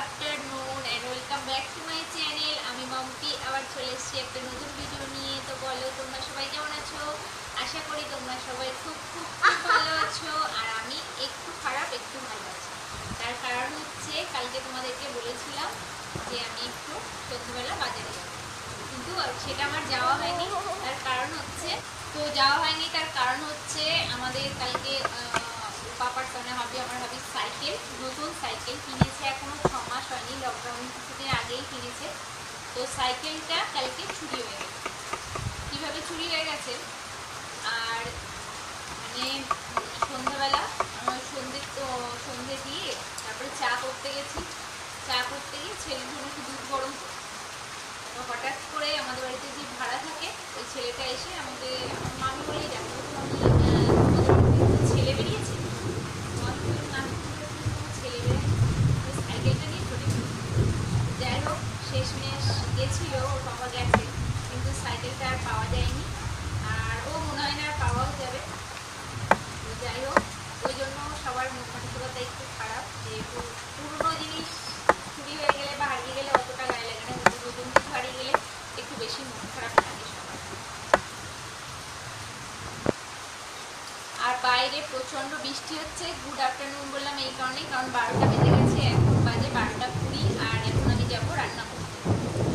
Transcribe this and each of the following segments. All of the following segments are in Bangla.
Afternoon and welcome back to my channel আমি মাম্পি আবার চলে এসেছি একটা নতুন ভিডিও নিয়ে। তো বলো, তোমরা সবাই কেমন আছো? আশা করি তোমরা সবাই খুব খুব ভালো আছো। আর আমি একটু খারাপ, একটু ভালো আছি। তার কারণ হচ্ছে, কালকে তোমাদেরকে বলেছিলাম যে আমি একটু সন্ধ্যেবেলা বাজারে যাব। কিন্তু সেটা আমার যাওয়া হয়নি। তার কারণ হচ্ছে, তো যাওয়া হয়নি। তার কারণ হচ্ছে, আমাদের কালকে পাপার সামনে হবে, আমার হবে সাইকেল, নতুন সাইকেল কিনেছে, এখনও ছ মাস হয়নি লকডাউন কিছুদিন আগেই কিনেছে। তো সাইকেলটা কালকে চুরি হয়ে গেছে কীভাবে চুরি হয়ে গেছে আর মানে সন্ধ্যাবেলা আমার সন্ধে তো সন্ধে দিয়ে তারপরে চা করতে গেছি চা করতে গিয়ে ছেলের জন্য একটু দুধ গরম করছি। তো হঠাৎ করে আমাদের বাড়িতে যে ভাড়া থাকে ওই ছেলেটা এসে আমাদের আমার মামি বলেই দেখো আমি আহ, তোমাদের বাড়িতে তো ছেলে বেরিয়েছে তো আমি বললাম, "না, তোমার ছেলে বেরিয়েছে তো সাইকেলটা নিয়ে চলে গেছে যাই হোক শেষমেশ গেছিল ওর বাবা গেছে কিন্তু সাইকেলটা আর পাওয়া যায়নি আর ও মনে হয় না আর পাওয়াও যাবে তো যাই হোক ওই জন্য সবার মন মানসিকতা একটু খারাপ বা হারিয়ে গেলে অতটা গায়ে লাগে না হারিয়ে গেলে একটু বেশি খারাপ লাগে আর বাইরে প্রচণ্ড বৃষ্টি হচ্ছে গুড আফটারনুন বললাম এই কারণে কারণ বারোটা বেজে গেছে এখন বাজে বারোটা কুড়ি আর এখন আমি যাব রান্না করতে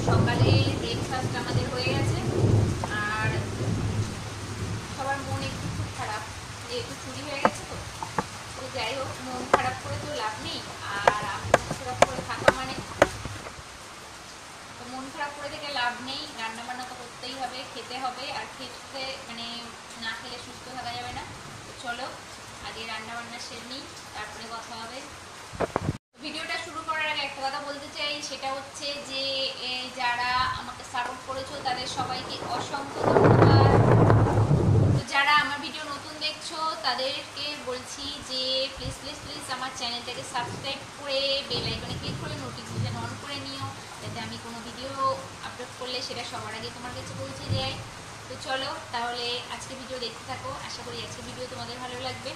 সকালে ব্রেকফাস্ট আমাদের হয়ে গেছে আর সবার মন একটু খুব খারাপ যেহেতু চুরি হয়ে গেছে তো তো যাই হোক মন খারাপ করে তো লাভ নেই আর আমি মন খারাপ করে থাকা মানে তো মন খারাপ করে থেকে লাভ নেই রান্না বান্না তো করতেই হবে, খেতে হবে, আর খেতে মানে না খেলে সুস্থ থাকা যাবে না। চলো, আগে রান্না বান্না সেরে নিই, তারপরে কথা হবে। ভিডিওটা শুরু করার আগে একটা কথা বলতে চাই, সেটা হচ্ছে যে যারা আমাকে সাপোর্ট করেছ, তাদের সবাইকে অসংখ্য তো যারা আমার ভিডিও নতুন দেখছ, তাদেরকে বলছি যে প্লিজ প্লিজ প্লিজ আমার চ্যানেলটাকে সাবস্ক্রাইব করে বেল আইকনে ক্লিক করে নোটিফিকেশন অন করে নিও, যাতে আমি কোনো ভিডিও আপলোড করলে সেটা সবার আগে তোমার কাছে পৌঁছে যায়। তো চলো, তাহলে আজকে ভিডিও দেখতে থাকো। আশা করি আজকে ভিডিও তোমাদের ভালো লাগবে।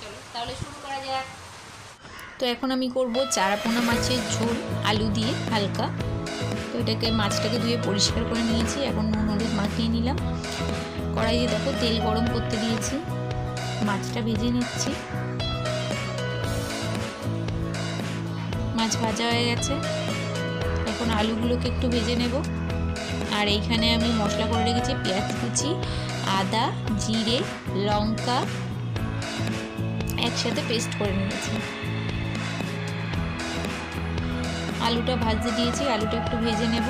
চলো, তাহলে শুরু করা যাক। তো এখন আমি করব চারাপোনা মাছের ঝোল, আলু দিয়ে হালকা। তো এটাকে মাছটাকে ধুয়ে পরিষ্কার করে নিয়েছি। এখন নুন, হলুদ মাখিয়ে নিলাম। কড়াইয়ে দেখো তেল গরম করতে দিয়েছি। মাছটা ভেজে নিচ্ছি। মাছ ভাজা হয়ে গেছে। এখন আলুগুলোকে একটু ভেজে নেব। আর এইখানে আমি মশলা করে রেখেছি পেঁয়াজ কুচি, আদা, জিরে, লঙ্কা, একসাথে পেস্ট করে নিয়েছি। আলুটা ভাজতে দিয়েছি, আলুটা একটু ভেজে নেব।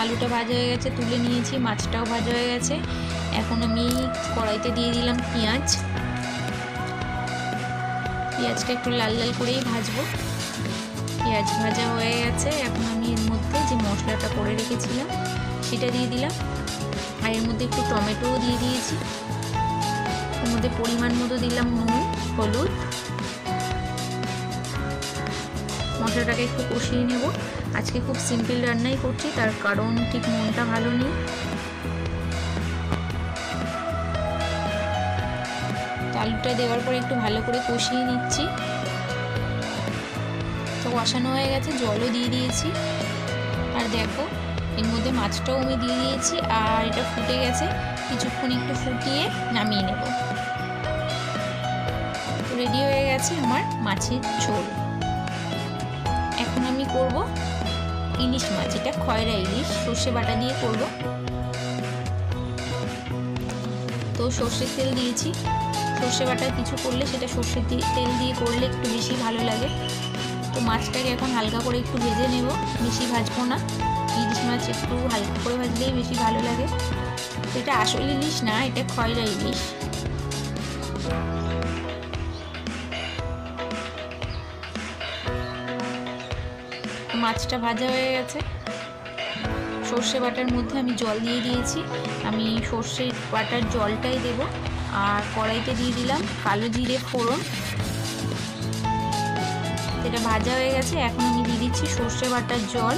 আলুটা ভাজা হয়ে গেছে, তুলে নিয়েছি, মাছটাও ভাজা হয়ে গেছে। এখন আমি কড়াইতে দিয়ে দিলাম পেঁয়াজ। পেঁয়াজটা একটু লাল লাল করেই ভাজবো। পেঁয়াজ ভাজা হয়ে গেছে। এখন আমি এর মধ্যে যে মশলাটা করে রেখেছিলাম, সেটা দিয়ে দিলাম। আর এর মধ্যে একটু টমেটোও দিয়ে দিয়েছি। এর মধ্যে পরিমাণ মতো দিলাম নুন, হলুদ। মশলাটাকে একটু কষিয়ে নেব। আজকে খুব সিম্পল রান্নাই করছি, তার কারণ ঠিক মনটা ভালো নেই। আলুটা দেওয়ার পরে একটু ভালো করে কষিয়ে নিচ্ছি। তো কষানো হয়ে গেছে, জলও দিয়ে দিয়েছি। আর দেখো, এর মধ্যে মাছটাও আমি দিয়ে দিয়েছি আর এটা ফুটে গেছে, কিছুক্ষণ একটু ফুটিয়ে নামিয়ে নেব। রেডি হয়ে গেছে আমার মাছের ঝোল। এখন আমি করব ইলিশ মাছ, এটা খয়রা ইলিশ, সর্ষে বাটা দিয়ে করব। তো সর্ষের তেল দিয়েছি। সর্ষে বাটা কিছু করলে সেটা সর্ষের তেল দিয়ে করলে একটু বেশি ভালো লাগে। তো মাছটাকে এখন হালকা করে একটু ভেজে নেব, বেশি ভাজবো না। ইলিশ মাছ একটু হালকা করে ভাজলেই বেশি ভালো লাগে। এটা আসল ইলিশ না, এটা খয়রা ইলিশ। মাছটা ভাজা হয়ে গেছে। সর্ষে বাটার মধ্যে আমি জল দিয়ে দিয়েছি। আমি সর্ষে বাটার জলটাই দেব। আর কড়াইতে দিয়ে দিলাম কালো জিরে ফোড়ন। এটা ভাজা হয়ে গেছে, এখন আমি দিয়ে দিচ্ছি সর্ষে বাটার জল।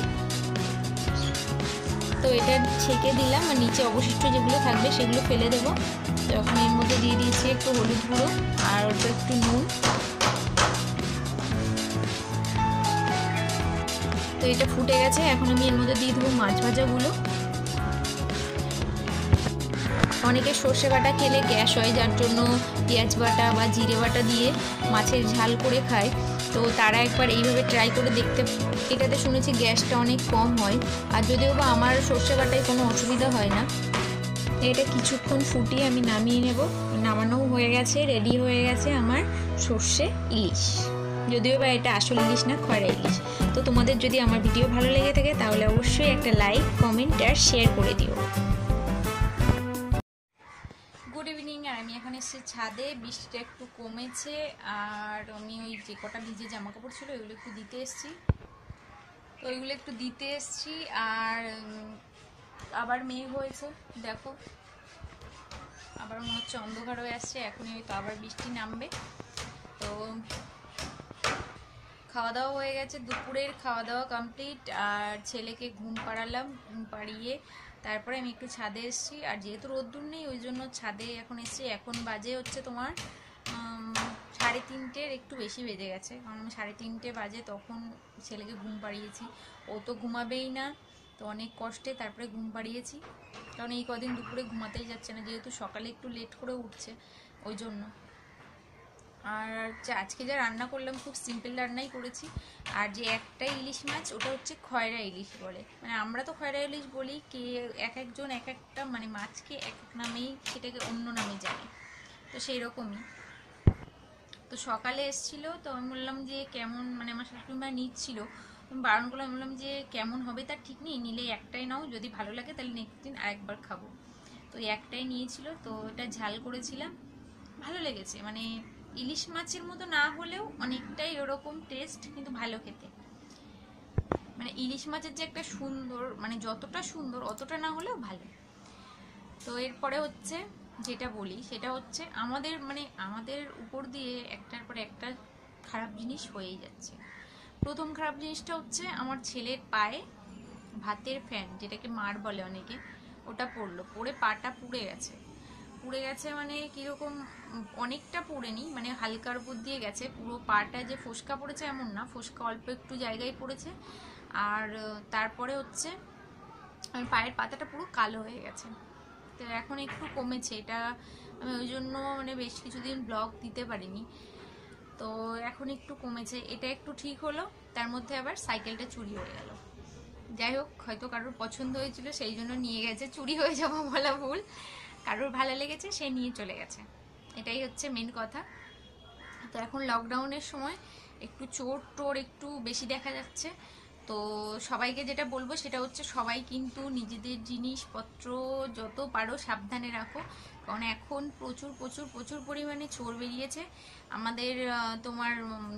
তো এটা ছেঁকে দিলাম আর নিচে অবশিষ্ট যেগুলো থাকবে সেগুলো ফেলে দেবো। এখন এর মধ্যে দিয়ে দিয়েছি একটু হলুদ গুঁড়ো আর অল্প একটু নুন। তো এটা ফুটে গেছে, এখন আমি এর মধ্যে দিয়ে দেবো মাছ ভাজাগুলো। অনেকে সর্ষে বাটা খেলে গ্যাস হয়, যার জন্য পেঁয়াজ বাটা বা জিরে বাটা দিয়ে মাছের ঝাল করে খায়। তো তারা একবার এইভাবে ট্রাই করে দেখতে, এটাতে শুনেছি গ্যাসটা অনেক কম হয়। আর যদিও বা আমার সর্ষে বাটায় কোনো অসুবিধা হয় না, এটা কিছুক্ষণ ফুটিয়ে আমি নামিয়ে নেব। নামানোও হয়ে গেছে রেডি হয়ে গেছে আমার সর্ষে ইলিশ। যদিও বা এটা আসল ইলিশ না, খয়রা ইলিশ। তো তোমাদের যদি আমার ভিডিও ভালো লেগে থাকে, তাহলে অবশ্যই একটা লাইক কমেন্ট আর শেয়ার করে দিও। এসেছি ছাদে, বৃষ্টিটা একটু কমেছে আর আমি ওই যে কটা ভিজে জামা কাপড় ছিল ওইগুলো একটু দিতে এসেছি। তো ওইগুলো একটু দিতে এসেছি আর আবার মেঘ হয়েছে, দেখো। আবার মনে হচ্ছে অন্ধকার হয়ে আসছে, এখনই হয়তো আবার বৃষ্টি নামবে। তো খাওয়া দাওয়া হয়ে গেছে, দুপুরের খাওয়া দাওয়া কমপ্লিট আর ছেলেকে ঘুম পাড়ালাম, ঘুম পাড়িয়ে তারপরে আমি একটু ছাদে এসেছি, আর যেহেতু রোদ্দুর নেই, ওই জন্য ছাদে এখন এসেছি। এখন বাজে হচ্ছে তোমার সাড়ে তিনটের, একটু বেশি বেজে গেছে। কারণ আমি সাড়ে তিনটে বাজে তখন ছেলেকে ঘুম পাড়িয়েছি। ও তো ঘুমাবেই না, তো অনেক কষ্টে তারপরে ঘুম পাড়িয়েছি। কারণ এই কদিন দুপুরে ঘুমাতেই যাচ্ছে না, যেহেতু সকালে একটু লেট করে উঠছে, ওই জন্য। আর হচ্ছে আজকে যা রান্না করলাম, খুব সিম্পল রান্নাই করেছি। আর যে একটা ইলিশ মাছ, ওটা হচ্ছে খয়রা ইলিশ বলে। মানে আমরা তো খয়রা ইলিশ বলি, কে এক একজন এক একটা মানে মাছকে এক এক নামেই, সেটাকে অন্য নামে জানে। তো সেই রকমই তো সকালে এসছিল, তো আমি বললাম যে কেমন মানে আমার শাশুড়ি মা নিচ্ছিল বারণ করলাম বললাম যে কেমন হবে তার ঠিক নেই, নিলে একটাই নাও, যদি ভালো লাগে তাহলে নেক্সট দিন আরেকবার খাব। তো একটাই নিয়েছিল, তো এটা ঝাল করেছিলাম। ভালো লেগেছে মানে ইলিশ মাছের মতো না হলেও অনেকটাই ওরকম টেস্ট কিন্তু ভালো খেতে। মানে ইলিশ মাছের যে একটা সুন্দর মানে যতটা সুন্দর, অতটা না হলেও ভালো। তো এরপরে হচ্ছে যেটা বলি, সেটা হচ্ছে আমাদের মানে আমাদের উপর দিয়ে একটার পর একটা খারাপ জিনিস হয়েই যাচ্ছে। প্রথম খারাপ জিনিসটা হচ্ছে আমার ছেলের পায়ে ভাতের ফ্যান যেটাকে মার বলে অনেকে, ওটা পড়ল। পড়ে পাটা পুড়ে গেছে। পুড়ে গেছে মানে কীরকম, অনেকটা পুড়েনি মানে হালকার উপর দিয়ে গেছে। পুরো পাটা যে ফোসকা পড়েছে এমন না, ফোসকা অল্প একটু জায়গায় পড়েছে। আর, তারপরে হচ্ছে পায়ের পাতাটা পুরো কালো হয়ে গেছে। তো এখন একটু কমেছে, এটা আমি ওই জন্য মানে বেশ কিছুদিন ব্লগ দিতে পারিনি। তো এখন একটু কমেছে, এটা একটু ঠিক হলো, তার মধ্যে আবার সাইকেলটা চুরি হয়ে গেল। যাই হোক, হয়তো কারোর পছন্দ হয়েছিল, সেই জন্য নিয়ে গেছে, চুরি হয়ে যাওয়া বলা ভুল। কারোর ভালো লেগেছে, সে নিয়ে চলে গেছে। এটাই হচ্ছে মেন কথা। তো এখন লকডাউনের সময় একটু চোর টোর একটু বেশি দেখা যাচ্ছে। তো সবাইকে যেটা বলব সেটা হচ্ছে সবাই কিন্তু নিজেদের জিনিসপত্র যত পারো সাবধানে রাখো। কারণ এখন প্রচুর প্রচুর প্রচুর পরিমাণে চোর বেরিয়েছে। আমাদের তোমার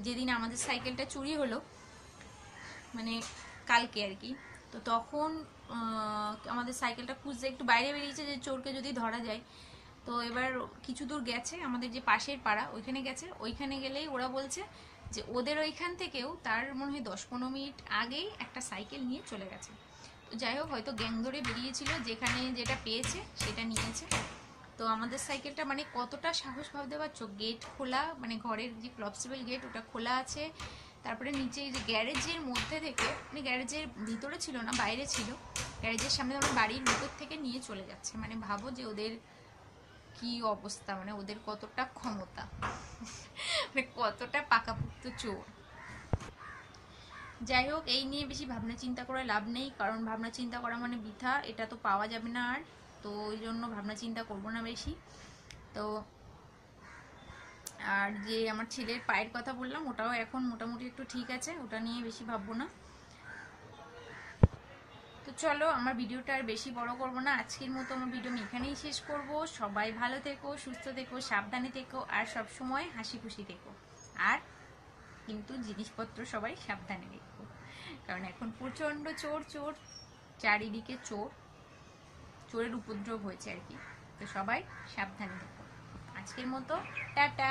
যেদিন আমাদের সাইকেলটা চুরি হলো মানে কালকে আর কি, তো তখন আমাদের সাইকেলটা খুঁজতে একটু বাইরে বেরিয়েছে যে চোরকে যদি ধরা যায়। তো এবার কিছু দূর গেছে, আমাদের যে পাশের পাড়া, ওইখানে গেছে। ওইখানে গেলেই ওরা বলছে যে ওদের ওইখান থেকেও তার মনে হয় দশ পনেরো মিনিট আগেই একটা সাইকেল নিয়ে চলে গেছে। তো যাই হোক, হয়তো গ্যাং ধরে বেরিয়েছিল, যেখানে যেটা পেয়েছে সেটা নিয়েছে। তো আমাদের সাইকেলটা মানে কতটা সাহস ভাবতে পারছ? গেট খোলা মানে ঘরের যে ফ্লক্সিবল গেট ওটা খোলা আছে। তারপরে নিচে এই যে গ্যারেজের মধ্যে থেকে মানে গ্যারেজের ভিতরে ছিল না, বাইরে ছিল, গ্যারেজের সামনে আমার বাড়ির ভিতর থেকে নিয়ে চলে যাচ্ছে। মানে ভাবো যে ওদের কি অবস্থা মানে ওদের কতটা ক্ষমতা মানে কতটা পাকাপুক্ত চোর। যাই হোক, এই নিয়ে বেশি ভাবনা চিন্তা করে লাভ নেই, কারণ ভাবনা চিন্তা করা মানে বৃথা, এটা তো পাওয়া যাবে না আর, তো ওই জন্য ভাবনা চিন্তা করব না বেশি। তো আর যে আমার ছেলের পায়ের কথা বললাম, ওটাও এখন মোটামুটি একটু ঠিক আছে, ওটা নিয়ে বেশি ভাববো না। তো চলো, আমার ভিডিওটা আর বেশি বড় করব না। আজকের মতো আমার ভিডিও আমি এখানেই শেষ করব। সবাই ভালো থেকো, সুস্থ থেকো, সাবধানে থেকো, আর সব সময় হাসি খুশি থেকো। আর কিন্তু জিনিসপত্র সবাই সাবধানে রেখো। কারণ এখন প্রচণ্ড চোর চোর, চারিদিকে চোর। চোরের উপদ্রব হয়েছে আর কি। তো সবাই সাবধানে থেকো। আজকের মতো টাটা।